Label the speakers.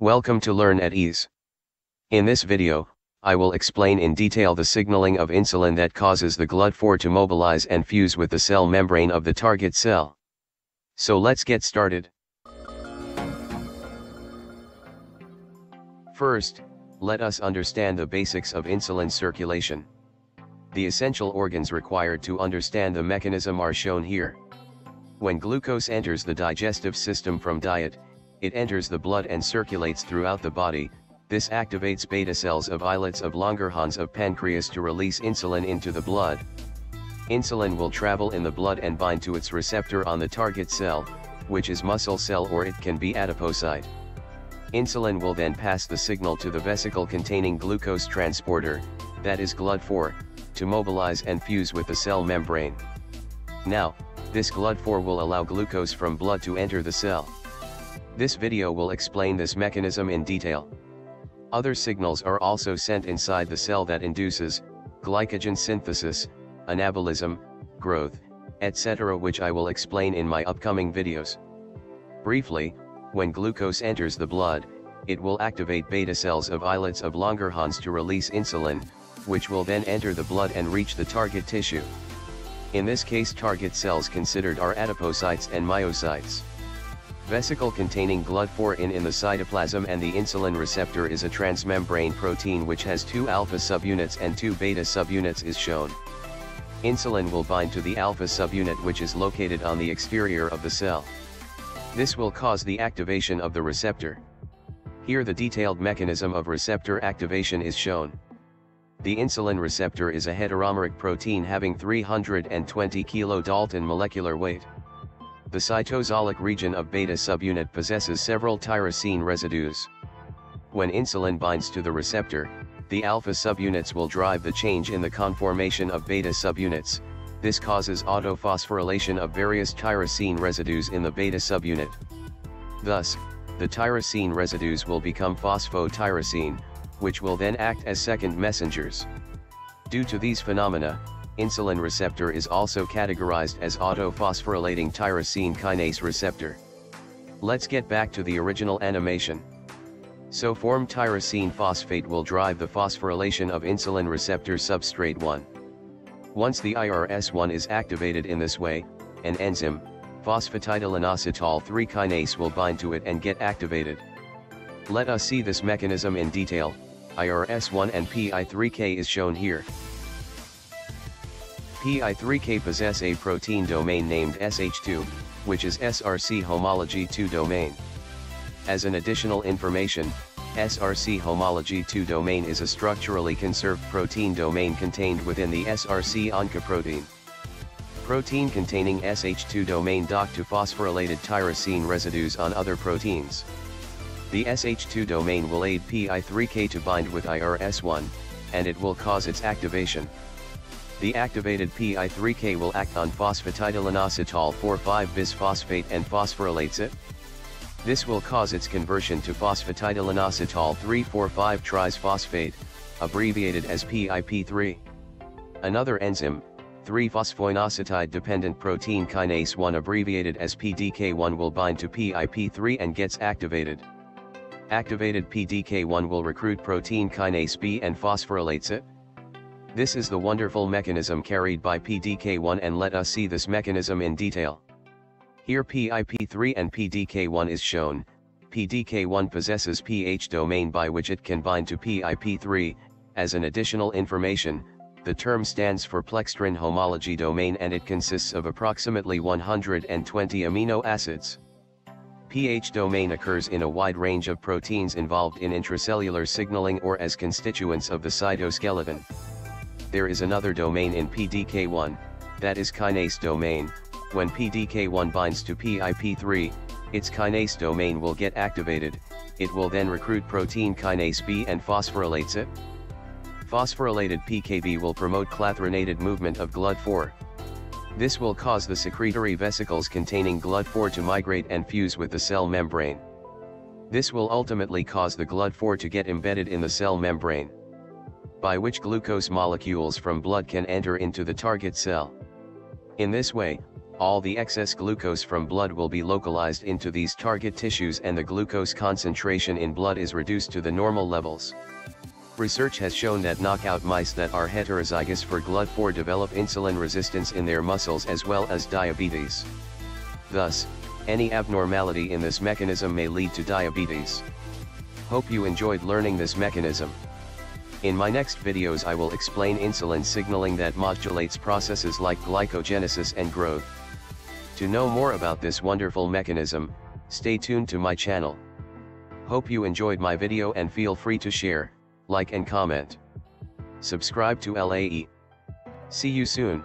Speaker 1: Welcome to Learn at Ease. In this video, I will explain in detail the signaling of insulin that causes the GLUT4 to mobilize and fuse with the cell membrane of the target cell. So let's get started. First, let us understand the basics of insulin circulation. The essential organs required to understand the mechanism are shown here. When glucose enters the digestive system from diet, it enters the blood and circulates throughout the body, this activates beta cells of islets of Langerhans of pancreas to release insulin into the blood. Insulin will travel in the blood and bind to its receptor on the target cell, which is muscle cell or it can be adipocyte. Insulin will then pass the signal to the vesicle containing glucose transporter, that is GLUT4, to mobilize and fuse with the cell membrane. Now, this GLUT4 will allow glucose from blood to enter the cell. This video will explain this mechanism in detail. Other signals are also sent inside the cell that induces, glycogen synthesis, anabolism, growth, etc. which I will explain in my upcoming videos. Briefly, when glucose enters the blood, it will activate beta cells of islets of Langerhans to release insulin, which will then enter the blood and reach the target tissue. In this case target cells considered are adipocytes and myocytes. Vesicle containing GLUT4 in in the cytoplasm and the insulin receptor is a transmembrane protein which has two alpha subunits and two beta subunits is shown. Insulin will bind to the alpha subunit which is located on the exterior of the cell. This will cause the activation of the receptor. Here the detailed mechanism of receptor activation is shown. The insulin receptor is a heteromeric protein having 320 kilodalton molecular weight. The cytosolic region of beta subunit possesses several tyrosine residues. When insulin binds to the receptor, the alpha subunits will drive the change in the conformation of beta subunits, this causes autophosphorylation of various tyrosine residues in the beta subunit. Thus, the tyrosine residues will become phosphotyrosine, which will then act as second messengers. Due to these phenomena, insulin receptor is also categorized as autophosphorylating tyrosine kinase receptor. Let's get back to the original animation. So formed tyrosine phosphate will drive the phosphorylation of insulin receptor substrate 1. Once the IRS1 is activated in this way, an enzyme, phosphatidylinositol 3 kinase will bind to it and get activated. Let us see this mechanism in detail, IRS1 and PI3K is shown here. PI3K possess a protein domain named SH2, which is SRC homology 2 domain. As an additional information, SRC homology 2 domain is a structurally conserved protein domain contained within the SRC oncoprotein. Protein containing SH2 domain dock to phosphorylated tyrosine residues on other proteins. The SH2 domain will aid PI3K to bind with IRS1, and it will cause its activation. The activated PI3K will act on phosphatidylinositol 4,5-bisphosphate and phosphorylates it. This will cause its conversion to phosphatidylinositol 3,4,5-trisphosphate, abbreviated as PIP3. Another enzyme, 3-phosphoinositide-dependent protein kinase 1 abbreviated as PDK1 will bind to PIP3 and gets activated. Activated PDK1 will recruit protein kinase B and phosphorylates it. This is the wonderful mechanism carried by PDK1 and let us see this mechanism in detail. Here PIP3 and PDK1 is shown, PDK1 possesses PH domain by which it can bind to PIP3, as an additional information, the term stands for pleckstrin homology domain and it consists of approximately 120 amino acids. PH domain occurs in a wide range of proteins involved in intracellular signaling or as constituents of the cytoskeleton there is another domain in PDK1, that is kinase domain, when PDK1 binds to PIP3, its kinase domain will get activated, it will then recruit protein kinase B and phosphorylates it. Phosphorylated PKB will promote clathrin-aided movement of GLUT4. This will cause the secretory vesicles containing GLUT4 to migrate and fuse with the cell membrane. This will ultimately cause the GLUT4 to get embedded in the cell membrane by which glucose molecules from blood can enter into the target cell. In this way, all the excess glucose from blood will be localized into these target tissues and the glucose concentration in blood is reduced to the normal levels. Research has shown that knockout mice that are heterozygous for GLUT4 develop insulin resistance in their muscles as well as diabetes. Thus, any abnormality in this mechanism may lead to diabetes. Hope you enjoyed learning this mechanism. In my next videos I will explain insulin signaling that modulates processes like glycogenesis and growth. To know more about this wonderful mechanism, stay tuned to my channel. Hope you enjoyed my video and feel free to share, like and comment. Subscribe to LAE. See you soon.